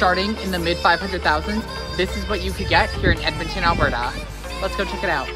starting in the mid 500,000s, this is what you could get here in Edmonton, Alberta. Let's go check it out.